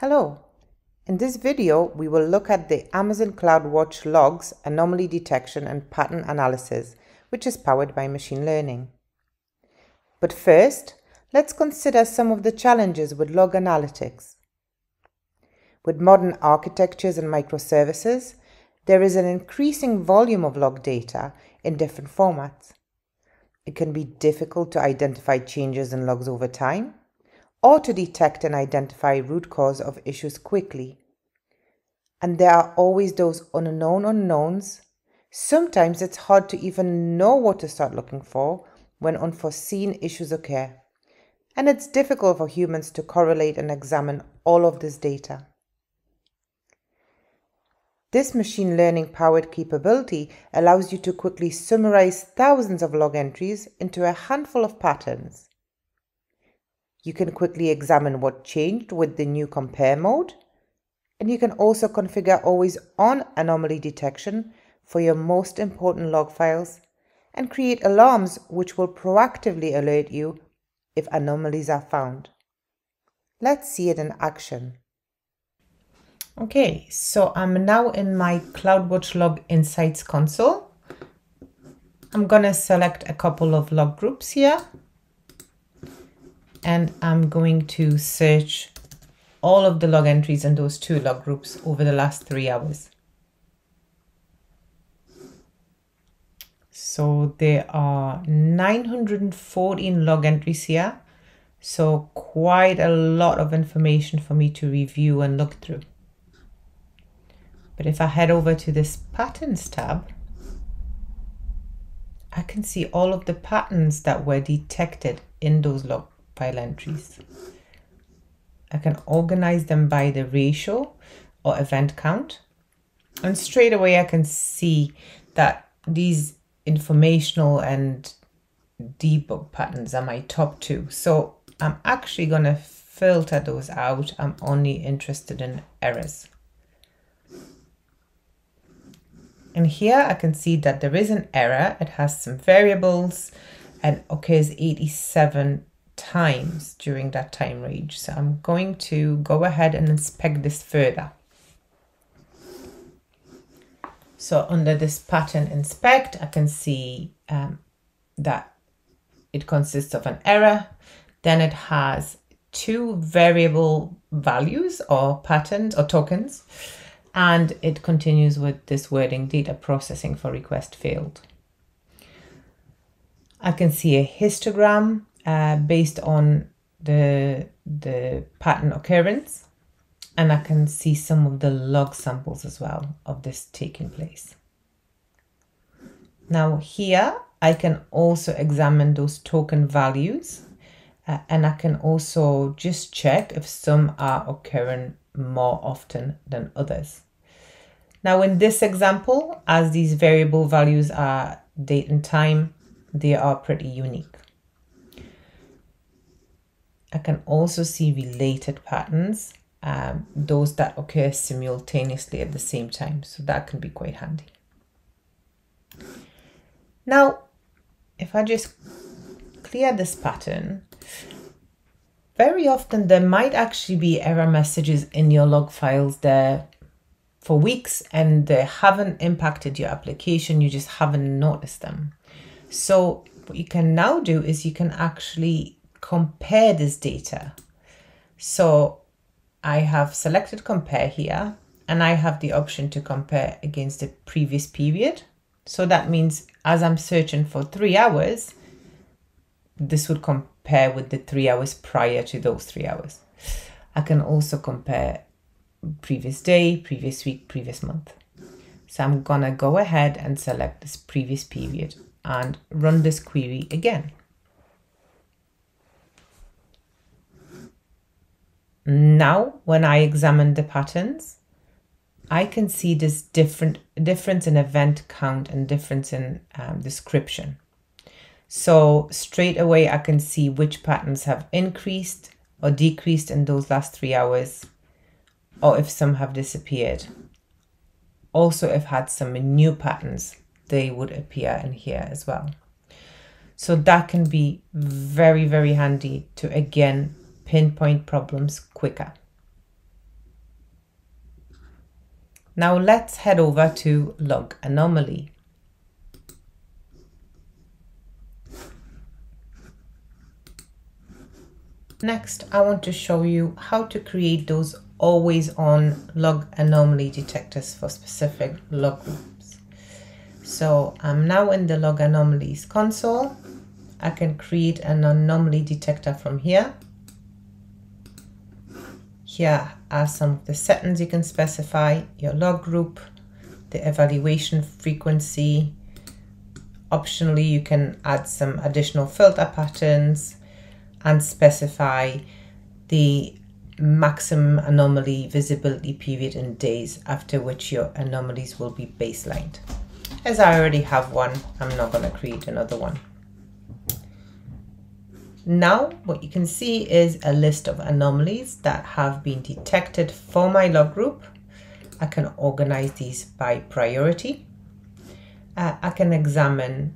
Hello. In this video, we will look at the Amazon CloudWatch logs anomaly detection and pattern analysis, which is powered by machine learning. But first, let's consider some of the challenges with log analytics. With modern architectures and microservices, there is an increasing volume of log data in different formats. It can be difficult to identify changes in logs over time or to detect and identify root cause of issues quickly. And there are always those unknown unknowns. Sometimes it's hard to even know what to start looking for when unforeseen issues occur. And it's difficult for humans to correlate and examine all of this data. This machine learning powered capability allows you to quickly summarize thousands of log entries into a handful of patterns. You can quickly examine what changed with the new compare mode. And you can also configure always on anomaly detection for your most important log files and create alarms which will proactively alert you if anomalies are found. Let's see it in action. Okay, so I'm now in my CloudWatch Log Insights console. I'm going to select a couple of log groups here and I'm going to search all of the log entries in those two log groups over the last three hours. So there are 914 log entries here. So quite a lot of information for me to review and look through. But if I head over to this patterns tab, I can see all of the patterns that were detected in those log file entries. I can organize them by the ratio or event count. And straight away I can see that these informational and debug patterns are my top two. So I'm actually going to filter those out. I'm only interested in errors. And here I can see that there is an error. It has some variables and occurs 87 times during that time range. So I'm going to go ahead and inspect this further. So under this pattern inspect, I can see um, that it consists of an error. Then it has two variable values or patterns or tokens. And it continues with this wording data processing for request failed. I can see a histogram uh, based on the, the pattern occurrence. And I can see some of the log samples as well of this taking place. Now here, I can also examine those token values uh, and I can also just check if some are occurring more often than others. Now in this example, as these variable values are date and time, they are pretty unique. I can also see related patterns, um, those that occur simultaneously at the same time. So that can be quite handy. Now, if I just clear this pattern, very often there might actually be error messages in your log files there for weeks and they haven't impacted your application. You just haven't noticed them. So what you can now do is you can actually compare this data. So I have selected compare here and I have the option to compare against the previous period. So that means as I'm searching for three hours, this would compare with the three hours prior to those three hours. I can also compare previous day, previous week, previous month. So I'm gonna go ahead and select this previous period and run this query again. Now, when I examine the patterns, I can see this different difference in event count and difference in um, description. So straight away, I can see which patterns have increased or decreased in those last three hours, or if some have disappeared. Also, if had some new patterns, they would appear in here as well. So that can be very, very handy to again pinpoint problems quicker. Now let's head over to log anomaly. Next, I want to show you how to create those always on log anomaly detectors for specific log groups. So I'm now in the log anomalies console. I can create an anomaly detector from here. Here are some of the settings you can specify, your log group, the evaluation frequency. Optionally, you can add some additional filter patterns, and specify the maximum anomaly visibility period in days after which your anomalies will be baselined. As I already have one, I'm not going to create another one. Now what you can see is a list of anomalies that have been detected for my log group. I can organize these by priority. Uh, I can examine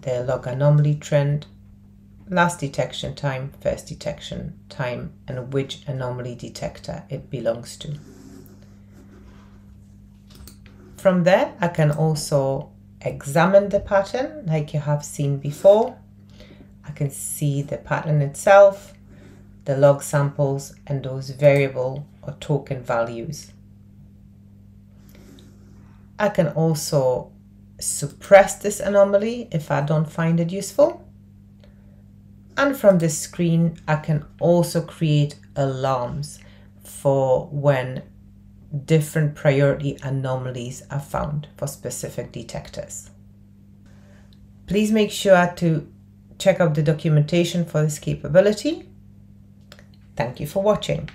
the log anomaly trend last detection time, first detection time, and which anomaly detector it belongs to. From there, I can also examine the pattern like you have seen before. I can see the pattern itself, the log samples, and those variable or token values. I can also suppress this anomaly if I don't find it useful. And from this screen, I can also create alarms for when different priority anomalies are found for specific detectors. Please make sure to check out the documentation for this capability. Thank you for watching.